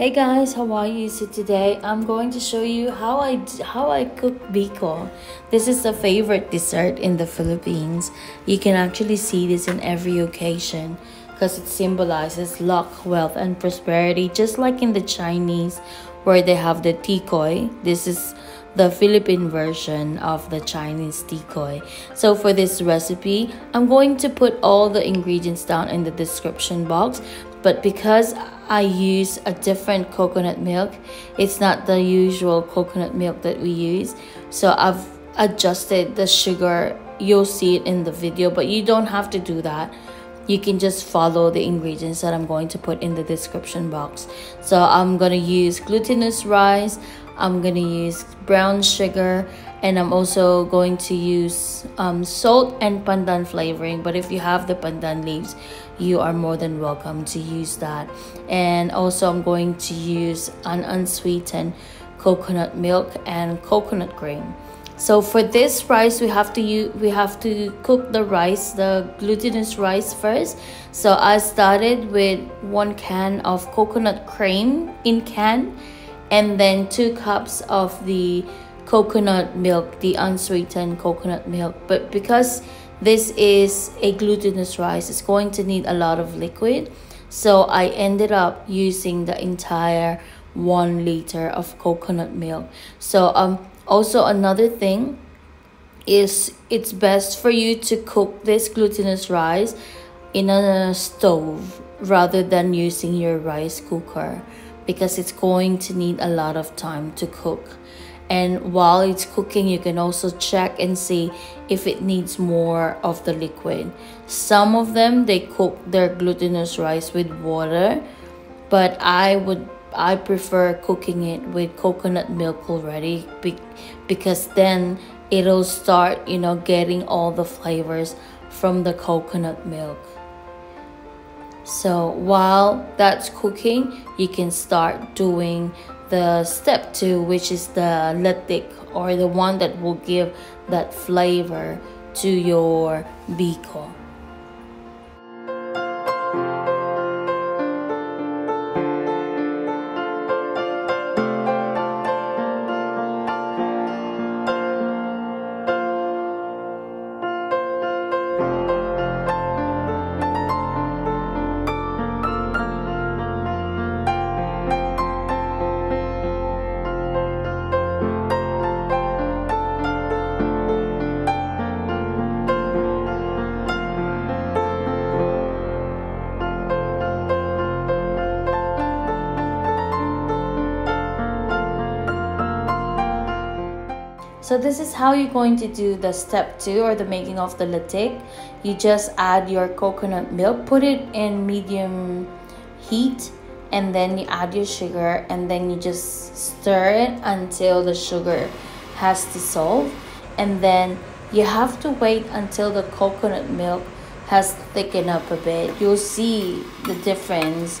Hey guys, how are you? So today I'm going to show you how I how I cook biko. This is a favorite dessert in the Philippines. You can actually see this in every occasion because it symbolizes luck, wealth, and prosperity, just like in the Chinese where they have the tikoy. This is the Philippine version of the Chinese tikoy. So for this recipe, I'm going to put all the ingredients down in the description box, but because I use a different coconut milk. It's not the usual coconut milk that we use. So I've adjusted the sugar. You'll see it in the video, but you don't have to do that. You can just follow the ingredients that I'm going to put in the description box. So I'm going to use glutinous rice. I'm going to use brown sugar and I'm also going to use um, salt and pandan flavoring but if you have the pandan leaves you are more than welcome to use that. And also I'm going to use an unsweetened coconut milk and coconut cream. So for this rice we have to use we have to cook the rice the glutinous rice first. So I started with one can of coconut cream in can and then two cups of the coconut milk, the unsweetened coconut milk. But because this is a glutinous rice, it's going to need a lot of liquid. So I ended up using the entire one liter of coconut milk. So um also another thing is it's best for you to cook this glutinous rice in a stove rather than using your rice cooker because it's going to need a lot of time to cook and while it's cooking you can also check and see if it needs more of the liquid. Some of them they cook their glutinous rice with water but i would i prefer cooking it with coconut milk already because then it'll start you know getting all the flavors from the coconut milk. So while that's cooking you can start doing the step two, which is the latik or the one that will give that flavor to your biko. So this is how you're going to do the step two or the making of the latik. You just add your coconut milk, put it in medium heat and then you add your sugar and then you just stir it until the sugar has dissolved and then you have to wait until the coconut milk has thickened up a bit. You'll see the difference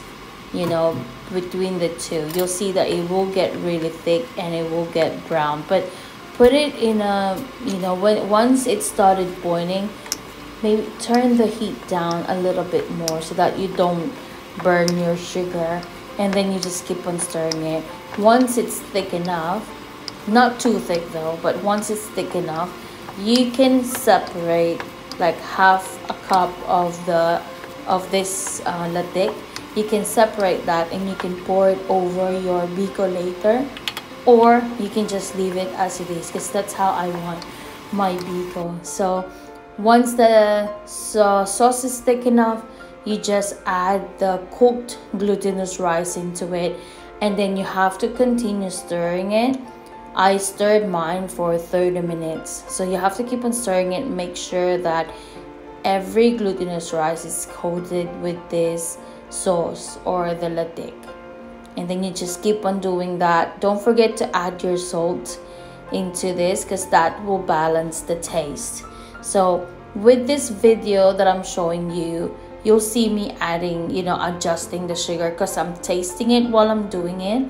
you know between the two you'll see that it will get really thick and it will get brown but put it in a you know when once it started boiling maybe turn the heat down a little bit more so that you don't burn your sugar and then you just keep on stirring it. Once it's thick enough not too thick though but once it's thick enough you can separate like half a cup of the of this uh, you can separate that and you can pour it over your biko later or you can just leave it as it is because that's how I want my biko so once the sauce is thick enough you just add the cooked glutinous rice into it and then you have to continue stirring it. I stirred mine for 30 minutes so you have to keep on stirring it. Make sure that every glutinous rice is coated with this sauce or the latik and then you just keep on doing that. Don't forget to add your salt into this because that will balance the taste. So with this video that i'm showing you you'll see me adding you know adjusting the sugar because i'm tasting it while i'm doing it.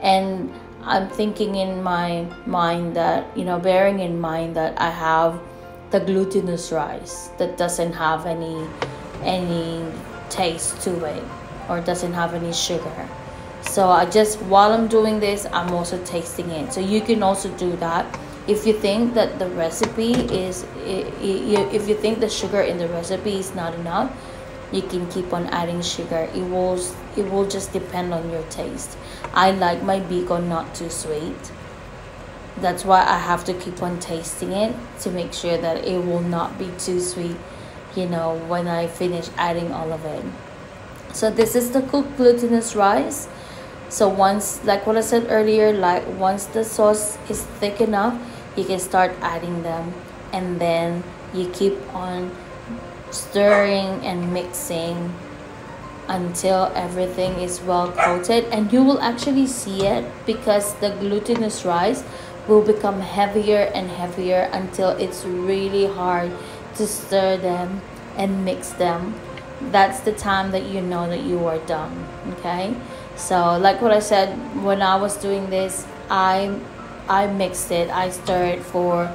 And i'm thinking in my mind that you know bearing in mind that i have the glutinous rice that doesn't have any any taste to it or doesn't have any sugar so i just while i'm doing this i'm also tasting it so you can also do that. If you think that the recipe is if you think the sugar in the recipe is not enough you can keep on adding sugar. It will it will just depend on your taste. I like my biko not too sweet. That's why i have to keep on tasting it to make sure that it will not be too sweet you know when i finish adding all of it. So this is the cooked glutinous rice so once like what i said earlier like once the sauce is thick enough you can start adding them. And then you keep on stirring and mixing until everything is well coated. And you will actually see it because the glutinous rice will become heavier and heavier until it's really hard to stir them and mix them. That's the time that you know that you are done okay so like what i said when i was doing this i i mixed it. I stirred for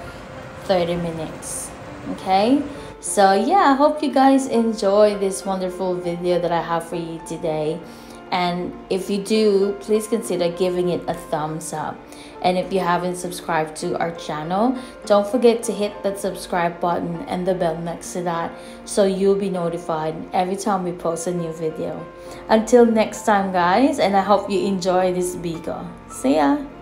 30 minutes okay? So yeah i hope you guys enjoy this wonderful video that i have for you today. And if you do please consider giving it a thumbs up and if you haven't subscribed to our channel don't forget to hit that subscribe button and the bell next to that so you'll be notified every time we post a new video. Until next time guys and i hope you enjoy this biko see ya